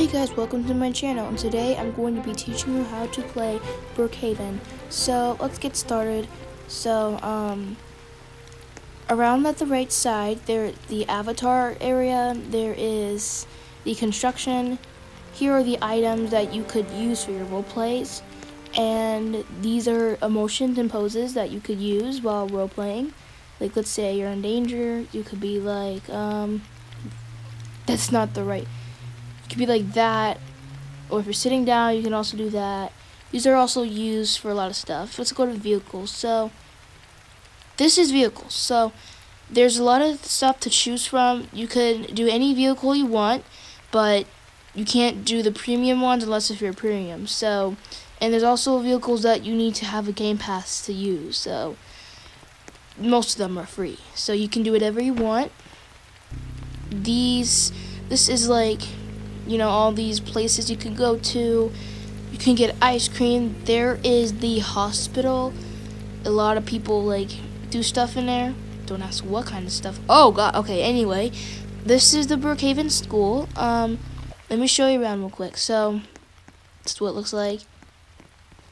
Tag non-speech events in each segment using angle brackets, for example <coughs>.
Hey guys, welcome to my channel, and today I'm going to be teaching you how to play Brookhaven. So, let's get started. So, um, around at the right side, there the avatar area, there is the construction. Here are the items that you could use for your role plays, and these are emotions and poses that you could use while role playing. Like, let's say you're in danger, you could be like, um, that's not the right could be like that, or if you're sitting down, you can also do that. These are also used for a lot of stuff. Let's go to vehicles. So, this is vehicles. So, there's a lot of stuff to choose from. You could do any vehicle you want, but you can't do the premium ones unless if you're premium. So, and there's also vehicles that you need to have a game pass to use. So, most of them are free. So, you can do whatever you want. These, this is like you know, all these places you can go to. You can get ice cream. There is the hospital. A lot of people like do stuff in there. Don't ask what kind of stuff. Oh god. Okay. Anyway, this is the Brookhaven School. Um, let me show you around real quick. So, that's what it looks like.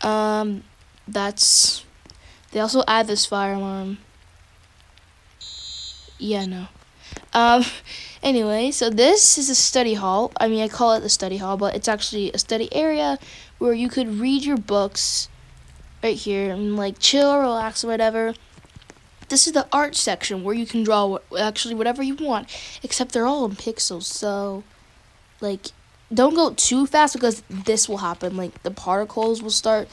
Um, that's. They also add this fire alarm. Yeah, no. Um, <laughs> anyway, so this is a study hall. I mean, I call it the study hall, but it's actually a study area where you could read your books right here and like chill, relax, or whatever. This is the art section where you can draw actually whatever you want, except they're all in pixels. So, like, don't go too fast because this will happen. Like, the particles will start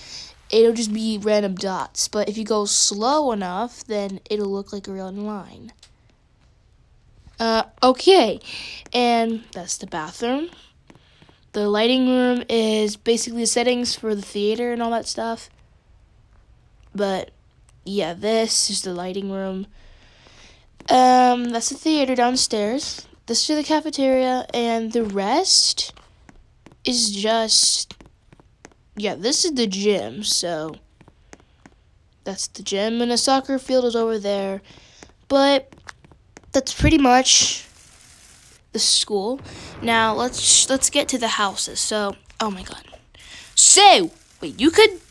it'll just be random dots. But if you go slow enough, then it'll look like a real line. Uh, okay, and that's the bathroom. The lighting room is basically the settings for the theater and all that stuff. But yeah, this is the lighting room. Um, that's the theater downstairs. This is the cafeteria, and the rest is just yeah. This is the gym, so that's the gym, and the soccer field is over there. But that's pretty much the school. Now let's let's get to the houses. So, oh my god. So, wait, you could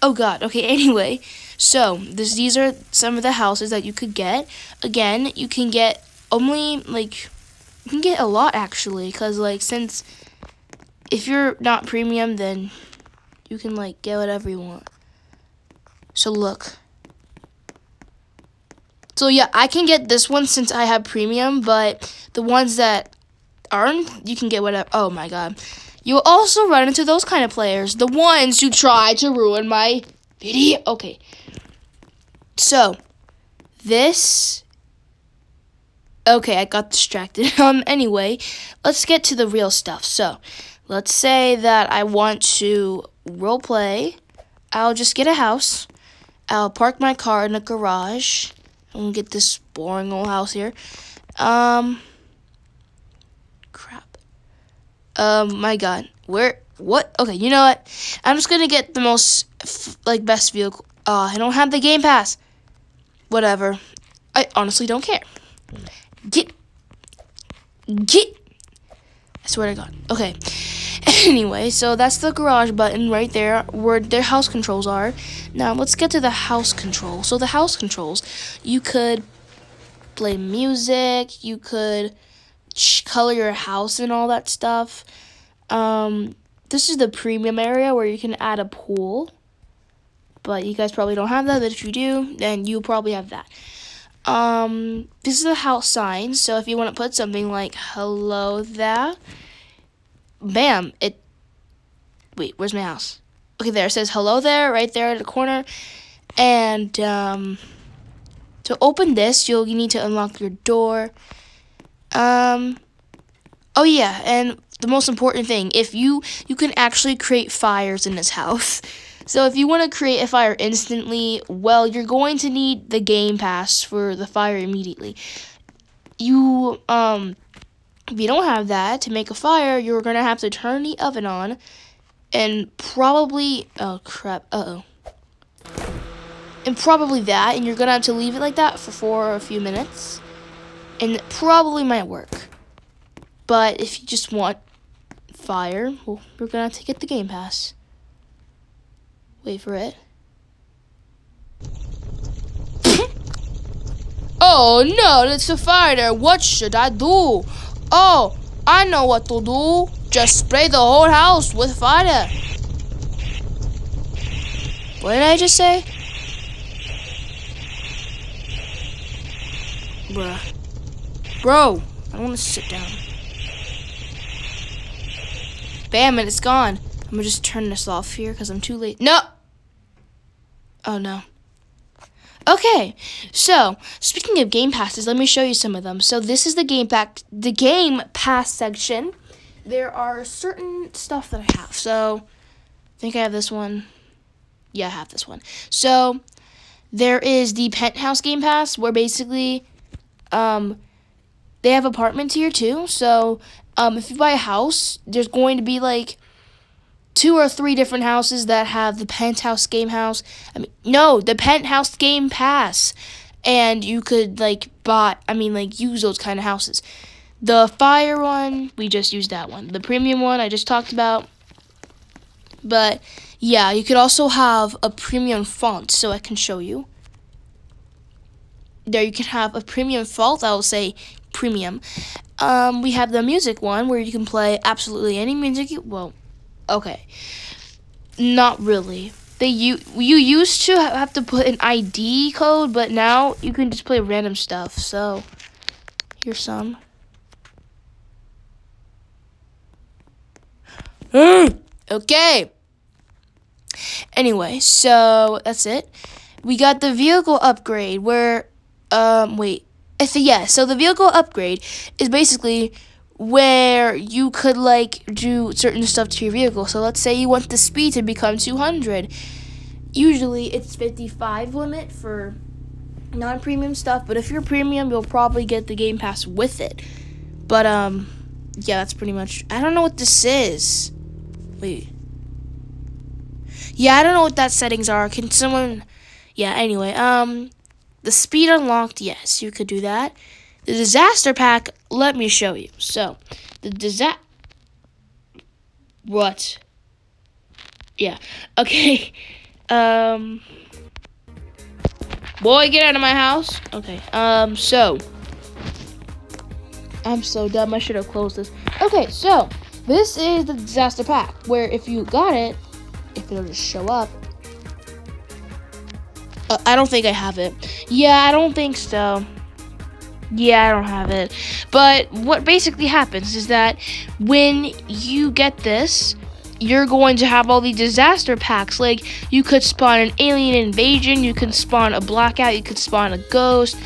Oh god. Okay, <laughs> anyway. So, this these are some of the houses that you could get. Again, you can get only like you can get a lot actually cuz like since if you're not premium then you can like get whatever you want. So look. So yeah, I can get this one since I have premium, but the ones that aren't, you can get whatever. Oh my god. You'll also run into those kind of players. The ones who try to ruin my video. Okay. So, this Okay, I got distracted. <laughs> Um anyway, let's get to the real stuff. So, let's say that I want to role play. I'll just get a house. I'll park my car in a garage. I'm gonna get this boring old house here. Um, crap. Um, my God, where? What? Okay, you know what? I'm just gonna get the most like best vehicle. Uh, I don't have the Game Pass. Whatever. I honestly don't care. Get, get. I swear to God. Okay. <laughs> Anyway, so that's the garage button right there where their house controls are. Now let's get to the house control. So the house controls, you could play music, you could color your house and all that stuff. Um, this is the premium area where you can add a pool. But you guys probably don't have that, but if you do, then you probably have that. Um, this is the house sign, so if you want to put something like hello there, bam, it, wait, where's my house? Okay, there, it says hello there, right there at the corner. And, um, to open this, you'll, you need to unlock your door. Um, oh yeah, and the most important thing, if you, you can actually create fires in this house. <laughs> So if you want to create a fire instantly, well, you're going to need the game pass for the fire immediately. You, um, if you don't have that to make a fire, you're to have to turn the oven on and probably, oh crap, uh oh. And probably that, and you're to have to leave it like that for, for a few minutes. And it probably might work. But if you just want fire. Well, we're gonna have to get the game pass. Wait for it. <laughs> oh no, it's a fire. What should I do? Oh, I know what to do. Just spray the whole house with fire. What did I just say? Bruh. Bro, I want to sit down. Bam, and it's gone. I'm gonna just turn this off here because I'm too late. No! Oh no. Okay, so speaking of game passes, let me show you some of them. So this is the game pack, the game pass section. There are certain stuff that I have. So I think I have this one. Yeah, I have this one. So there is the penthouse game pass where basically um they have apartments here too. So um, if you buy a house, there's going to be like two or three different houses that have the penthouse game house. I mean, no, the penthouse game pass, and you could like buy. I mean, like use those kind of houses. The fire one, we just used that one. The premium one, I just talked about. But yeah, you could also have a premium font, so I can show you. There, you can have a premium font that will say premium. Um, we have the music one where you can play absolutely any music you well, okay. Not really. They you you used to have to put an ID code, but now you can just play random stuff. So, here's some. <gasps> okay. Anyway, so that's it. We got the vehicle upgrade where um wait, so yeah, so the vehicle upgrade is basically where you could like do certain stuff to your vehicle. So let's say you want the speed to become 200. Usually it's 55 limit for non-premium stuff, but if you're premium, you'll probably get the game pass with it. But um yeah, that's pretty much I don't know what this is. Wait. Yeah, I don't know what that settings are. Can someone Yeah, anyway, um the speed unlocked, yes, you could do that. The disaster pack, let me show you. So, the disaster. What? Yeah. <laughs> Okay. Um. Boy, get out of my house. Okay. Um. So. I'm so dumb. I should have closed this. Okay. So this is the disaster pack, where if you got it, if it'll just show up, uh, I don't think I have it. Yeah, I don't think so. Yeah, I don't have it. But what basically happens is that when you get this, you're going to have all these disaster packs. Like, you could spawn an alien invasion, you could spawn a blackout, you could spawn a ghost.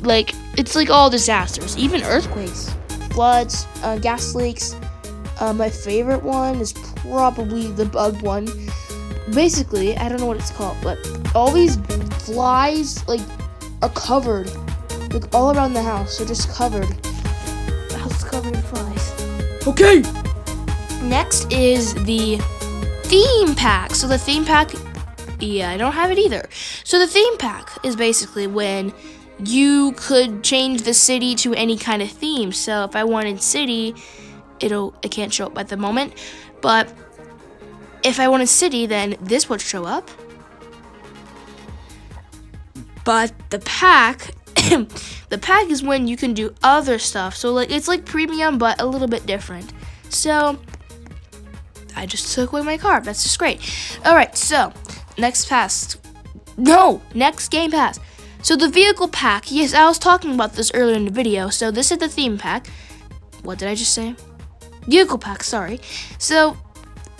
Like, it's like all disasters, even earthquakes, floods, uh, gas leaks. Uh, my favorite one is probably the bug one. Basically, I don't know what it's called, but all these flies like are covered, like all around the house. They're just covered. The house is covered in flies. Okay. Next is the theme pack. So the theme pack, yeah, I don't have it either. So the theme pack is basically when you could change the city to any kind of theme. So if I wanted city, it'll it can't show up at the moment, but if I wanted city, then this would show up. But the pack, <coughs> the pack is when you can do other stuff. So like it's like premium, but a little bit different. So I just took away my card. That's just great. All right, so next pass. No, next game pass. So the vehicle pack. Yes, I was talking about this earlier in the video. So this is the theme pack. What did I just say? Vehicle pack. Sorry. So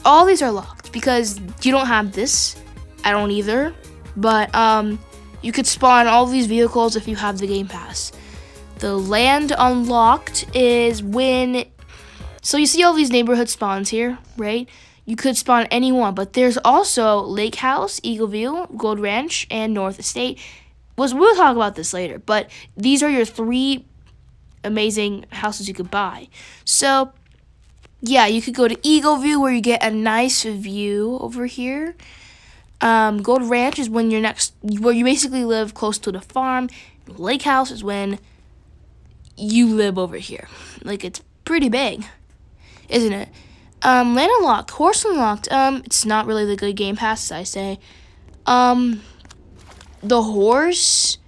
all these are locked because you don't have this. I don't either. But um you could spawn all these vehicles if you have the Game Pass. The land unlocked is when. So you see all these neighborhood spawns here, right? You could spawn any one, but there's also Lake House, Eagle View, Gold Ranch, and North Estate. Was we'll talk about this later, but these are your three amazing houses you could buy. So yeah, you could go to Eagle View where you get a nice view over here. Um, Gold Ranch is when you're next, where you basically live close to the farm. Lake House is when you live over here. Like it's pretty big, isn't it? Um, Land Unlocked, Horse Unlocked. Um, it's not really the good game pass, I say. Um, the horse.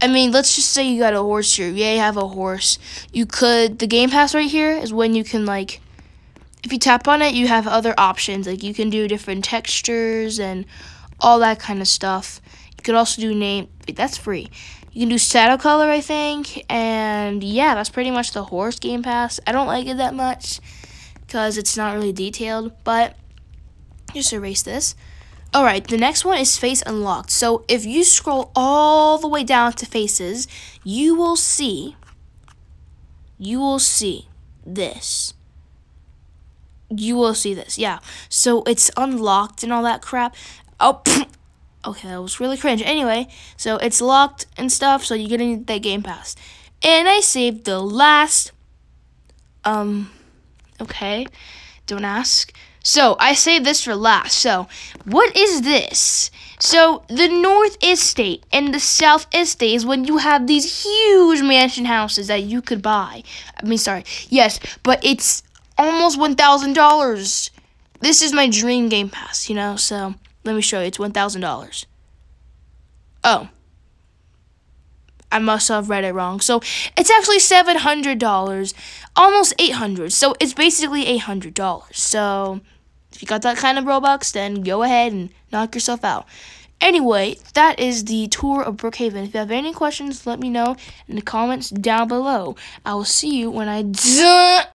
I mean, let's just say you got a horse here. Yeah, you have a horse. You could. The game pass right here is when you can like. If you tap on it, you have other options. Like you can do different textures and all that kind of stuff. You could also do name. That's free. You can do shadow color, I think, and yeah, that's pretty much the horse game pass. I don't like it that much because it's not really detailed, but just erase this. Alright, the next one is face unlocked. So if you scroll all the way down to faces, you will see, you will see this. You will see this, yeah. So it's unlocked and all that crap. Oh, <clears throat> Okay, that was really cringe. Anyway, so it's locked and stuff, so you're getting that game pass. And I saved the last um okay. Don't ask. So I saved this for last. So what is this? So the north estate and the south estate is when you have these huge mansion houses that you could buy. I mean sorry. Yes, but it's almost one thousand dollars. This is my dream game pass, you know, so let me show you. It's $1,000. Oh. I must have read it wrong. So it's actually $700, almost 800 So it's basically $800. So if you got that kind of Robux, then go ahead and knock yourself out. Anyway, that is the tour of Brookhaven. If you have any questions, let me know in the comments down below. I will see you when I <laughs>